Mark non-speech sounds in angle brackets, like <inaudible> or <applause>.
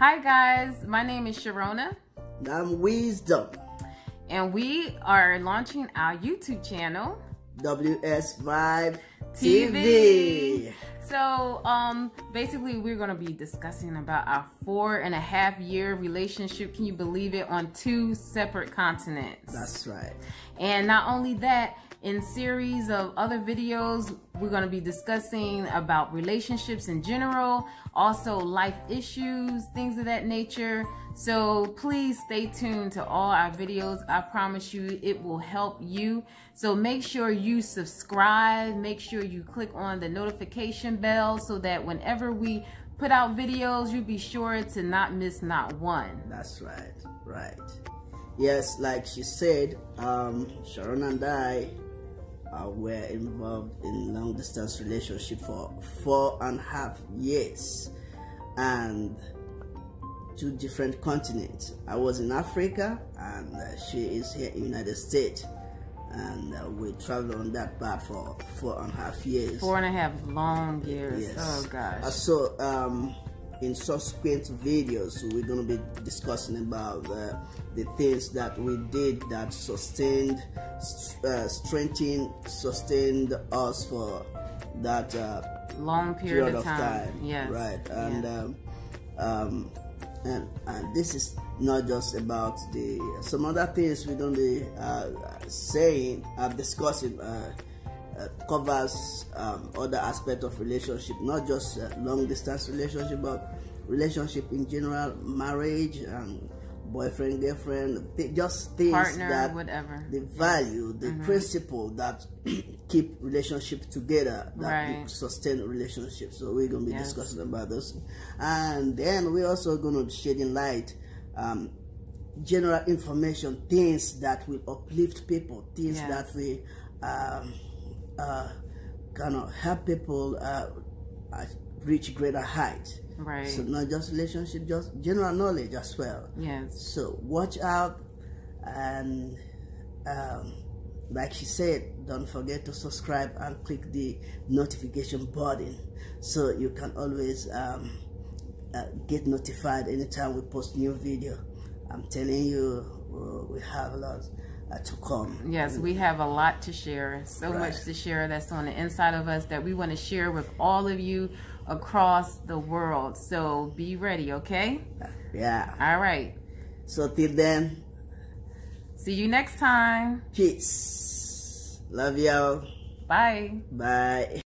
Hi guys, my name is Sharona. I'm Wisdom. And we are launching our YouTube channel. WS Vibe TV. TV. So, um, basically, we're going to be discussing about our four and a half year relationship. Can you believe it? On two separate continents. That's right. And not only that, in series of other videos, we're going to be discussing about relationships in general, also life issues, things of that nature. So please stay tuned to all our videos. I promise you it will help you. So make sure you subscribe. Make sure you click on the notification bell so that whenever we put out videos, you'll be sure to not miss not one. That's right. Right. Yes, like she said, um, Sharon and I uh, were involved in long distance relationship for four and a half years and two different continents. I was in Africa and uh, she is here in United States and uh, we traveled on that path for four and a half years. Four and a half long years. Yes. Oh gosh. Uh, so um, in subsequent videos we're going to be discussing about uh, the things that we did that sustained uh, strengthened sustained us for that uh, long period, period of, time. time. Yes. right and yeah. um, um, and, and this is not just about the some other things we're going to be uh, saying uh, discussing uh, covers um, other aspects of relationship, not just uh, long distance relationship, but relationship in general, marriage and boyfriend, girlfriend, th just things Partner, that whatever. the value, the mm -hmm. principle that <clears throat> keep relationship together, that right. sustain relationship. So we're gonna be yes. discussing about this, and then we're also gonna be shedding light. Um, general information, things that will uplift people, things yes. that will um, uh, kind of help people uh, reach greater heights. Right. So not just relationship, just general knowledge as well. Yes. So watch out, and um, like she said, don't forget to subscribe and click the notification button so you can always um, uh, get notified anytime we post new video. I'm telling you, uh, we have a lot uh, Uh, to come. Yes, we have a lot to share. So right. much to share that's on the inside of us that we want to share with all of you across the world. So be ready, okay? Yeah. All right. So till then. See you next time. Peace. Love y'all. Bye. Bye.